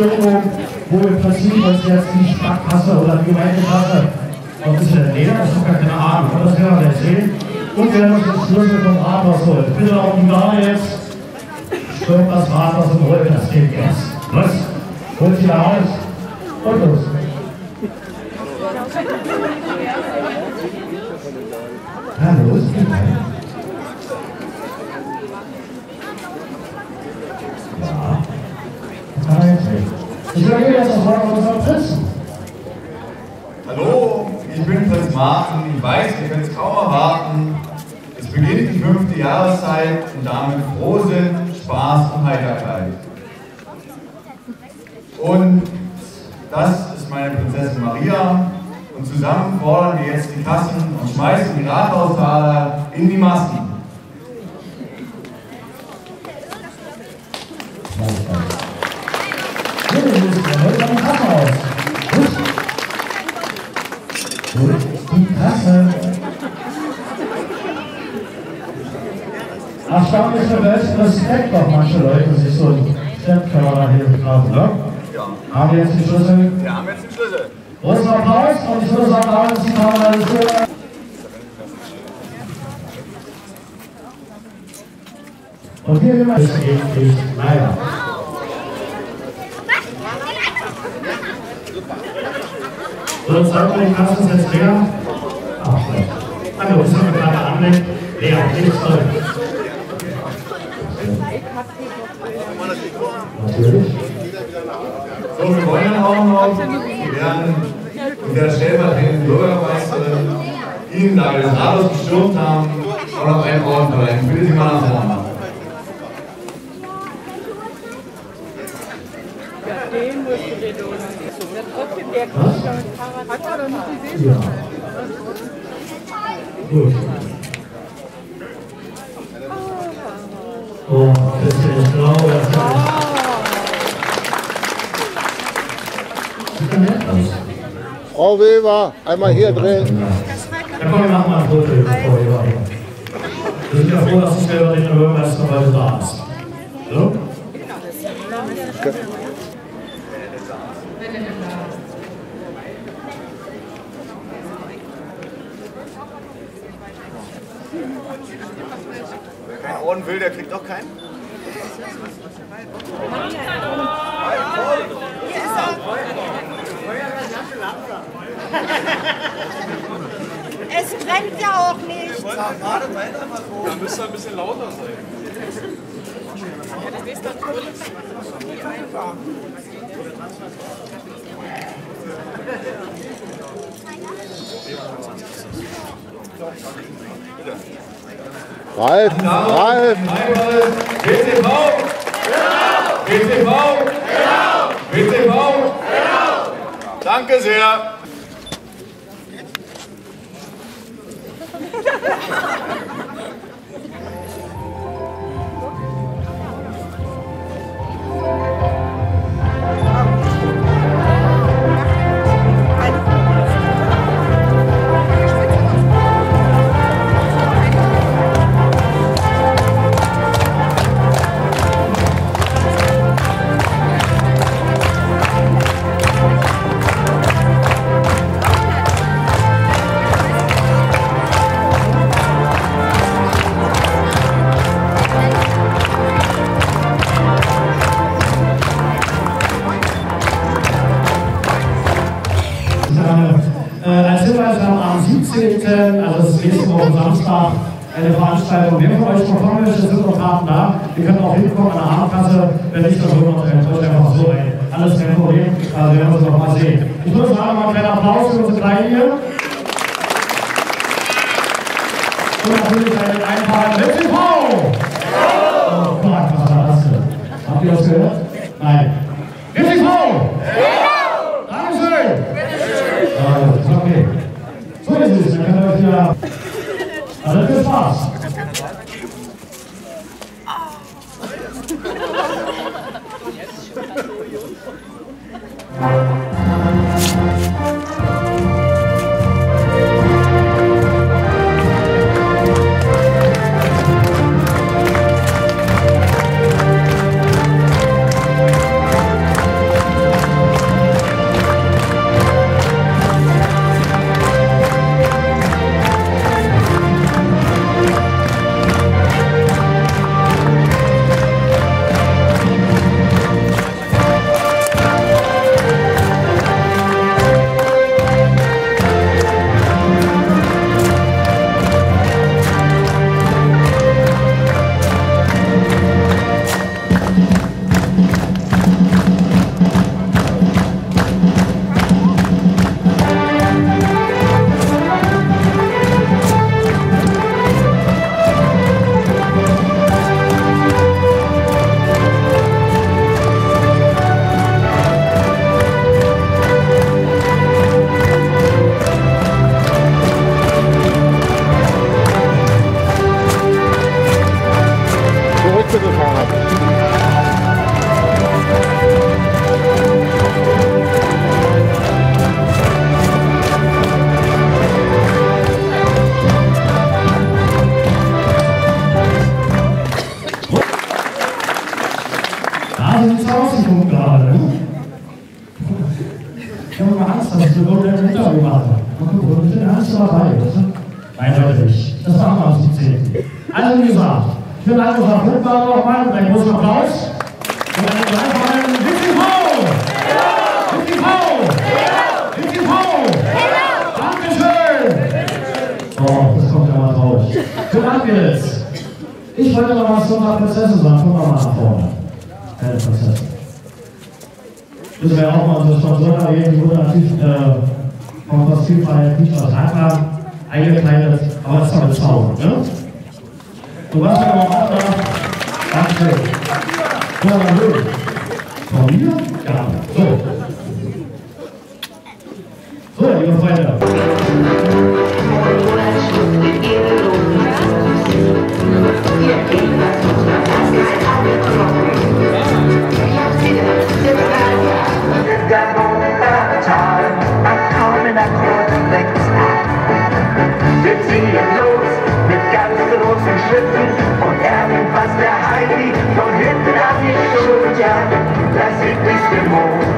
Hausbestimmung, wo im Prinzip uns jetzt die Stadtkasse oder die Gemeindekasse noch ein bisschen näher, das ist doch gar keine Ahnung, aber das wir erzählen. Und wir werden uns den Schlüssel vom Rathaus holen. Bitte auch die Dame jetzt, stürmt das Rathaus und holt das Kind jetzt. Was? Holt sie da raus und los. Hallo, ist die Ich übergebe jetzt das Wort an unseren Prinzen. Hallo, ich bin Prinz Martin. Ich weiß, ihr könnt es kaum erwarten. Es beginnt die fünfte Jahreszeit und damit Frohsinn, Spaß und Heiterkeit. Und das ist meine Prinzessin Maria. Und zusammen fordern wir jetzt die Kassen und schmeißen die Rathaustaler in die Massen. Nicht welchem Respekt doch manche Leute sich so ein Stempkamera hier betrachten, ne? Ja. Haben wir jetzt die Schlüssel? Wir haben jetzt den Schlüssel. Großen Applaus und ich würde sagen, die Kamera so. Und hier immer ist eben nicht, naja. So, zeig mal, kannst du das jetzt leer? Ach, so. Hallo, das haben wir gerade anlegt. Leer, nichts drin. Natürlich. So, wir wollen auch noch werden der stellvertretenden Bürgermeisterin Ihnen, da wir das Rathaus gestürmt haben, auch noch einen Orden verleihen. Bitte Sie mal nach vorne. Den musst du dir trotzdem der Fahrrad. Hat er doch nicht gesehen? Ja. Gut. Oh, das ist. Frau Weber, einmal hier drehen. Ja, komm, wir machen mal ein Foto, wir weiter. Wir sind ja froh, dass du selber den Bürgermeister heute da hast. So? Wer keinen Orden will, der kriegt auch keinen. Es brennt ja auch nicht. Da müsst ihr ein bisschen lauter sein. Ralf, Ralf, WTV! WTV! WTV! Danke sehr! Ist Woche Samstag, eine Veranstaltung. Wer von euch schon kommen möchte, sind noch Karten da. Wir können auch hinkommen an der Abendkasse. Wenn nicht, dann holen wir uns einfach so ein. Alles kein Problem. Also werden wir uns noch mal sehen. Ich würde sagen, mal einen kleinen Applaus für unsere Kleinen hier. Und natürlich einen Einfall mit dem Oh Gott, was war das denn? Habt ihr das gehört? Nein. Richtig Frau! Dankeschön! Ist okay. So ist es, dann könnt ihr euch wieder. Another pass. Also viel Spaß. rausgeguckt gerade. Ich habe mal Angst, dass du irgendein Interview machst. Mal gucken, wir sind ernst dabei, weißt du? Eindeutig. Das machen wir am 17. Also wie gesagt, ich will einfach auf Fünfmal nochmal und einen großen Applaus. Und einen einen Wiki Pau! Wiki Pau! Wiki Pau! Dankeschön! Oh, das kommt ja mal traurig. Für Danke Ich wollte noch was zu einer Prinzessin sagen. Wir mal nach vorne. Das wäre auch mal unsere Sponsoren erwähnt, die wurde natürlich äh, vom Kostümfeier nicht aus Handball eingekleidet, aber das ist doch Zauber, ne? Du warst noch auch da. Dankeschön. Ja. Von mir? Ja. So. So, liebe Freunde. Von hinten an die